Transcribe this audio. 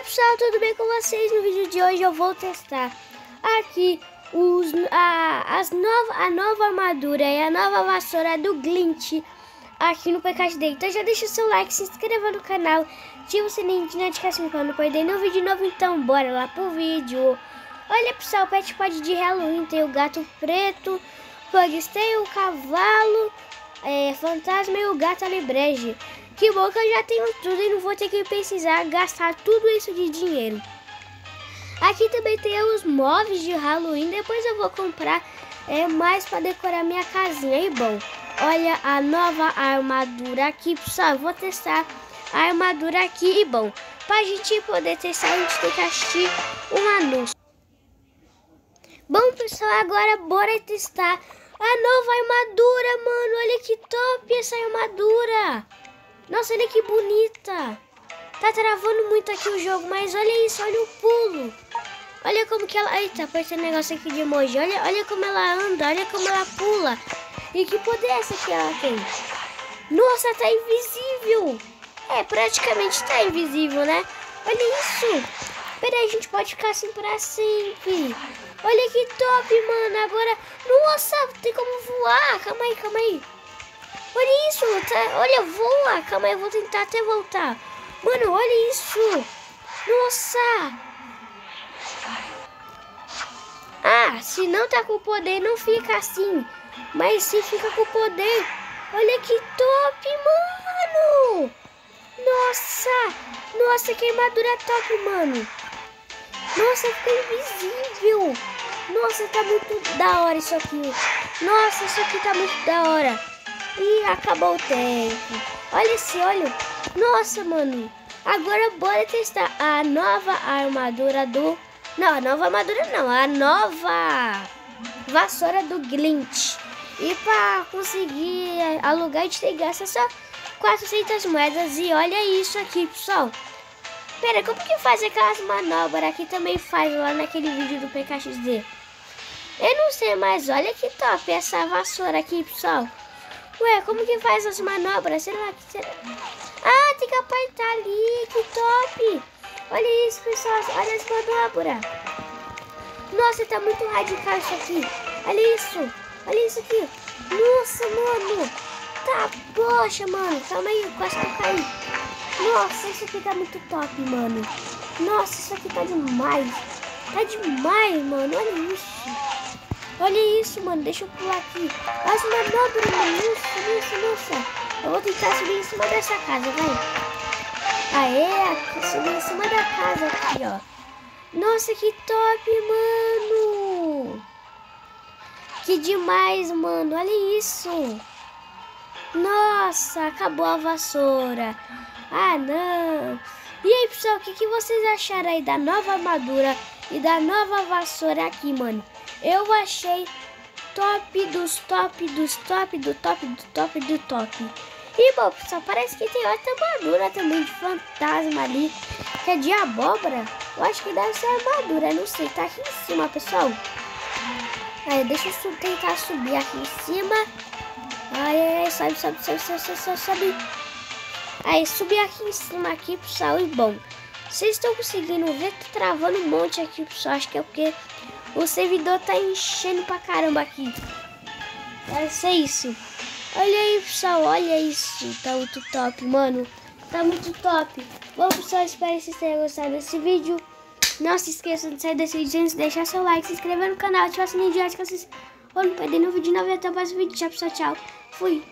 Oi pessoal, tudo bem com vocês? No vídeo de hoje eu vou testar aqui os, a, as nova, a nova armadura e a nova vassoura do Glint aqui no PK Day. Então já deixa o seu like, se inscreva no canal, ativa o sininho de notificação para não perder nenhum vídeo novo. Então bora lá pro vídeo. Olha pessoal, o Pet Pod de Halloween tem o gato preto, Pugs tem o cavalo, é, fantasma e o gato alebrege. Que bom que eu já tenho tudo e não vou ter que precisar gastar tudo isso de dinheiro. Aqui também tem os móveis de Halloween. Depois eu vou comprar é, mais para decorar minha casinha. E bom, olha a nova armadura aqui. Pessoal, eu vou testar a armadura aqui. E bom, para a gente poder testar, a gente tem que assistir um anúncio. Bom, pessoal, agora bora testar a nova armadura, mano. Olha que top essa armadura. Nossa, olha que bonita. Tá travando muito aqui o jogo, mas olha isso, olha o pulo. Olha como que ela... Eita, apareceu um negócio aqui de emoji. Olha, olha como ela anda, olha como ela pula. E que poder é esse que ela tem? Nossa, tá invisível. É, praticamente tá invisível, né? Olha isso. Peraí, a gente pode ficar assim pra sempre. Olha que top, mano. Agora, nossa, tem como voar. Calma aí, calma aí. Olha isso, tá? olha, voa. Calma aí, eu vou tentar até voltar. Mano, olha isso. Nossa. Ah, se não tá com poder, não fica assim. Mas se fica com poder, olha que top, mano. Nossa. Nossa, que armadura top, mano. Nossa, fica invisível. Nossa, tá muito da hora isso aqui. Nossa, isso aqui tá muito da hora. E acabou o tempo. Olha esse olho. Nossa, mano. Agora bora testar a nova armadura do... Não, a nova armadura não. A nova vassoura do Glint. E para conseguir alugar, a gente tem que gastar só 400 moedas. E olha isso aqui, pessoal. Pera, como que faz aquelas manobras que também faz lá naquele vídeo do PKXD? Eu não sei, mas olha que top essa vassoura aqui, pessoal. Ué, como que faz as manobras? Sei lá, que será? Ah, tem que apertar ali, que top! Olha isso, pessoal, olha as manobras. Nossa, tá muito radical isso aqui. Olha isso, olha isso aqui. Nossa, mano. Tá, poxa, mano. Calma aí, quase que eu caí. Nossa, isso aqui tá muito top, mano. Nossa, isso aqui tá demais. Tá demais, mano. Olha isso. Olha isso, mano. Deixa eu pular aqui. As manobras, mano. Nossa, nossa, nossa. Eu vou tentar subir em cima dessa casa, vai. Aê, aqui, subir em cima da casa aqui, ó. Nossa, que top, mano. Que demais, mano. Olha isso. Nossa, acabou a vassoura. Ah, não. E aí, pessoal, o que, que vocês acharam aí da nova armadura e da nova vassoura aqui, mano? Eu achei top dos top dos top do top do top do top. E bom, pessoal, parece que tem outra armadura também de fantasma ali, que é de abóbora. Eu acho que deve ser armadura, não sei, tá aqui em cima, pessoal. Aí, deixa eu tentar subir aqui em cima. Ai, ai, sobe, sobe, sobe, sobe, sobe, sobe. Aí, subi aqui em cima aqui, pessoal, e bom. Vocês estão conseguindo ver? Tô travando um monte aqui, pessoal. Acho que é porque o servidor tá enchendo pra caramba aqui. Deve ser isso. Olha aí, pessoal. Olha isso. Tá muito top, mano. Tá muito top. Bom, pessoal, espero que vocês tenham gostado desse vídeo. Não se esqueçam de sair desse vídeo antes de deixar seu like, se inscrever no canal, ativar o sininho de notificações. Ou não perder nenhum vídeo novo. E até o próximo vídeo. Tchau, pessoal. Tchau. Fui.